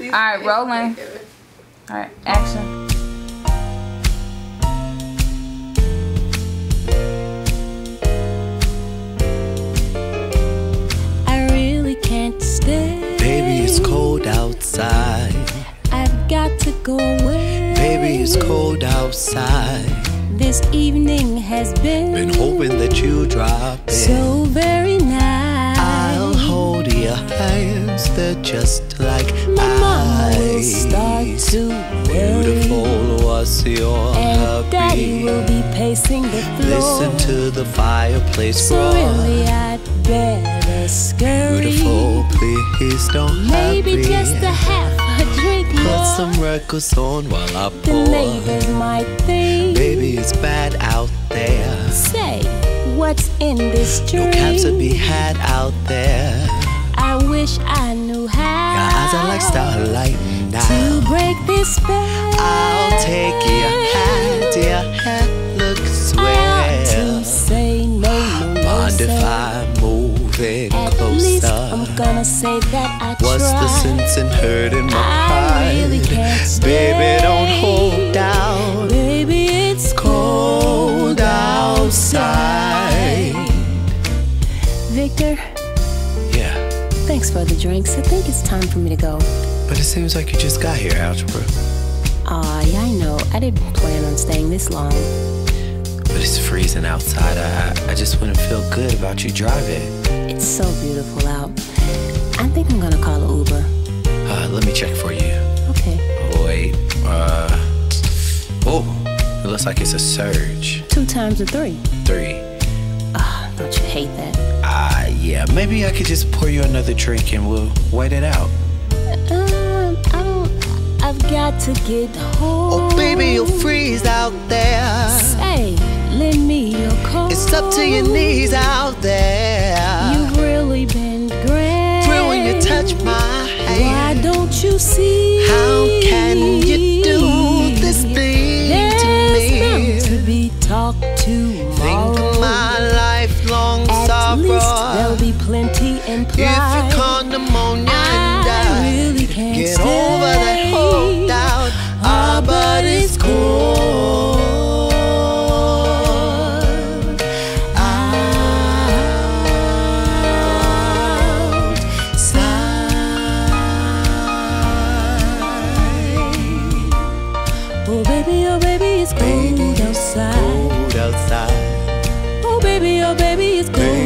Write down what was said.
All right, rolling. All right, action. I really can't stay. Baby, it's cold outside. I've got to go away. Baby, it's cold outside. This evening has been, Been hoping that you drop in. so very just like My ice. start to worry. Beautiful, what's your And daddy hobby? will be pacing the floor. Listen to the fireplace so roar. really I'd better scurry. Beautiful, please don't Maybe hurry. just a half a drink Put more. some records on while I the pour. neighbors might think. Baby, it's bad out there. Say, what's in this drink? No cabs to be had out there. I wish I knew how. Your eyes are like starlight To break this spell. I'll take your hand, your hand looks I ought to say no, no, no, Mind if. I move in At least? I'm gonna say that I What's the tried. sense in hurting thanks for the drinks. I think it's time for me to go. but it seems like you just got here, Algebra. Aw, yeah, I know. I didn't plan on staying this long. But it's freezing outside. I, I- I just wouldn't feel good about you driving. It's so beautiful out. I think I'm gonna call an Uber. Uh, let me check for you. Okay. Oh, wait. Uh, oh, it looks like it's a surge. Two times a three. Three. Don't you hate that? Ah, yeah. Maybe I could just pour you another drink and we'll wait it out. Um, I don't. I've got to get home. Oh, baby, you'll freeze out there. Say, lend me your coat. It's up to your knees out there. You've really been great. Thrill when you touch my hand. Why don't you see? How can you do this thing There's to me? none to be talked to. Plenty If you caught pneumonia and I died, really can't get over that stay. hold out. Ah, but cold outside. Oh baby, oh baby, it's cold outside. cold outside. Oh baby, oh baby, it's cold